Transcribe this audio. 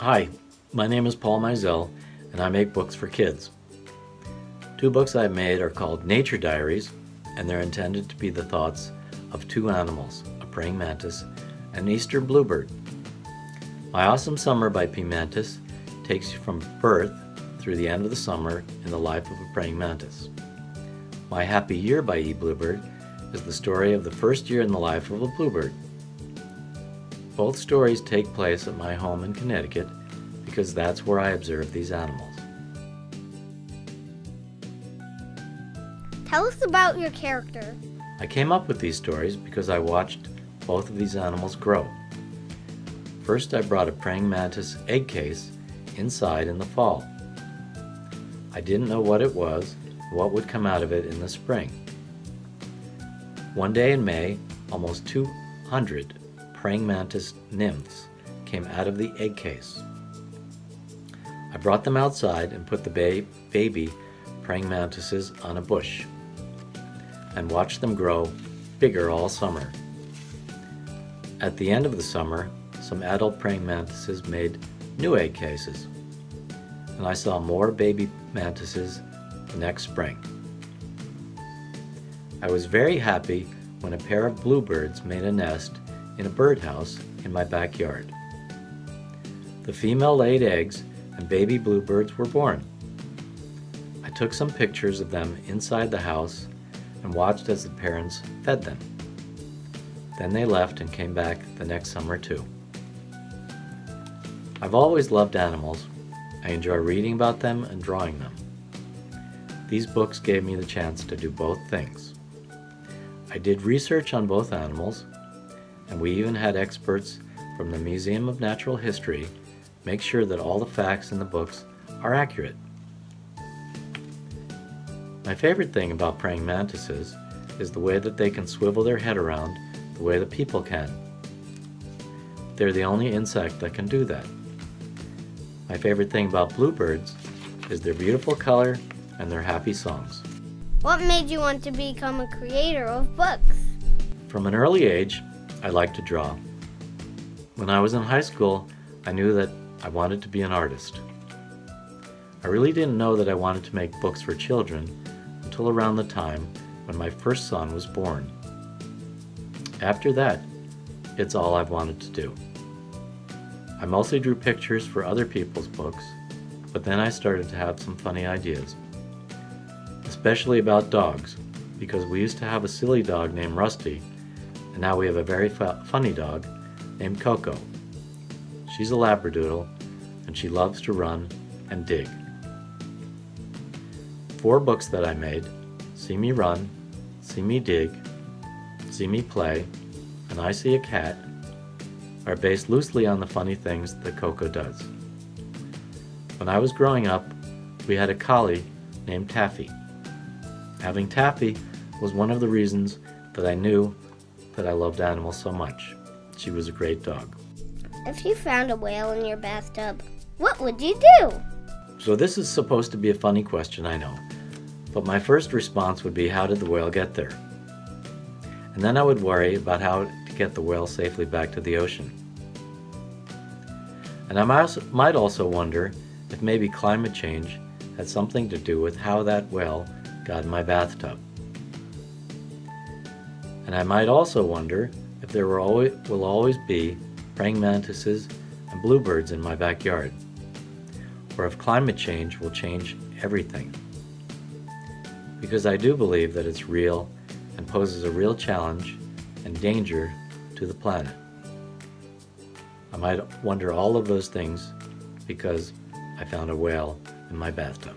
Hi, my name is Paul Meisel, and I make books for kids. Two books I've made are called Nature Diaries, and they're intended to be the thoughts of two animals, a praying mantis and an eastern bluebird. My Awesome Summer by P. Mantis takes you from birth through the end of the summer in the life of a praying mantis. My Happy Year by E. Bluebird is the story of the first year in the life of a bluebird. Both stories take place at my home in Connecticut because that's where I observe these animals. Tell us about your character. I came up with these stories because I watched both of these animals grow. First, I brought a praying mantis egg case inside in the fall. I didn't know what it was, what would come out of it in the spring. One day in May, almost 200 praying mantis nymphs came out of the egg case. I brought them outside and put the ba baby praying mantises on a bush and watched them grow bigger all summer. At the end of the summer, some adult praying mantises made new egg cases, and I saw more baby mantises the next spring. I was very happy when a pair of bluebirds made a nest in a birdhouse in my backyard. The female laid eggs and baby bluebirds were born. I took some pictures of them inside the house and watched as the parents fed them. Then they left and came back the next summer too. I've always loved animals. I enjoy reading about them and drawing them. These books gave me the chance to do both things. I did research on both animals and we even had experts from the Museum of Natural History make sure that all the facts in the books are accurate. My favorite thing about praying mantises is the way that they can swivel their head around the way that people can. They're the only insect that can do that. My favorite thing about bluebirds is their beautiful color and their happy songs. What made you want to become a creator of books? From an early age, I like to draw. When I was in high school, I knew that I wanted to be an artist. I really didn't know that I wanted to make books for children until around the time when my first son was born. After that, it's all I've wanted to do. I mostly drew pictures for other people's books, but then I started to have some funny ideas, especially about dogs, because we used to have a silly dog named Rusty and now we have a very funny dog named Coco. She's a Labradoodle, and she loves to run and dig. Four books that I made, See Me Run, See Me Dig, See Me Play, and I See a Cat, are based loosely on the funny things that Coco does. When I was growing up, we had a collie named Taffy. Having Taffy was one of the reasons that I knew that I loved animals so much. She was a great dog. If you found a whale in your bathtub, what would you do? So this is supposed to be a funny question, I know. But my first response would be how did the whale get there? And then I would worry about how to get the whale safely back to the ocean. And I might also wonder if maybe climate change had something to do with how that whale got in my bathtub. And I might also wonder if there will always, will always be praying mantises and bluebirds in my backyard, or if climate change will change everything. Because I do believe that it's real and poses a real challenge and danger to the planet. I might wonder all of those things because I found a whale in my bathtub.